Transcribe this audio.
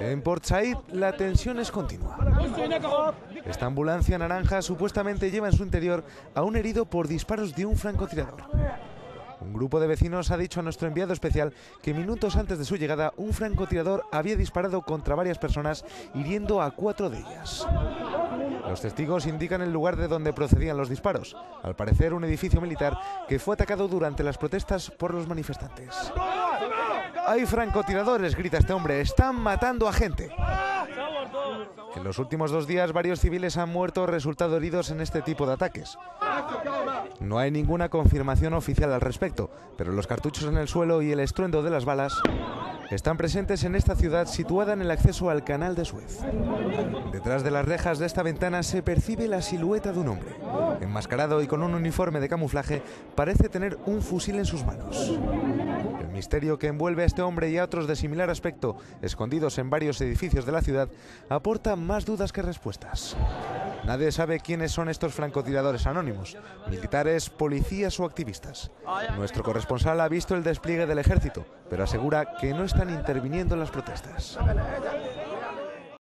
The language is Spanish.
En Port Said la tensión es continua. Esta ambulancia naranja supuestamente lleva en su interior a un herido por disparos de un francotirador. Un grupo de vecinos ha dicho a nuestro enviado especial que minutos antes de su llegada un francotirador había disparado contra varias personas hiriendo a cuatro de ellas. Los testigos indican el lugar de donde procedían los disparos, al parecer un edificio militar que fue atacado durante las protestas por los manifestantes. Hay francotiradores, grita este hombre, están matando a gente. En los últimos dos días varios civiles han muerto o resultado heridos en este tipo de ataques. No hay ninguna confirmación oficial al respecto, pero los cartuchos en el suelo y el estruendo de las balas están presentes en esta ciudad situada en el acceso al canal de Suez. Detrás de las rejas de esta ventana se percibe la silueta de un hombre. Enmascarado y con un uniforme de camuflaje, parece tener un fusil en sus manos. El misterio que envuelve a este hombre y a otros de similar aspecto, escondidos en varios edificios de la ciudad, aporta más dudas que respuestas. Nadie sabe quiénes son estos francotiradores anónimos, militares, policías o activistas. Nuestro corresponsal ha visto el despliegue del ejército, pero asegura que no están interviniendo en las protestas.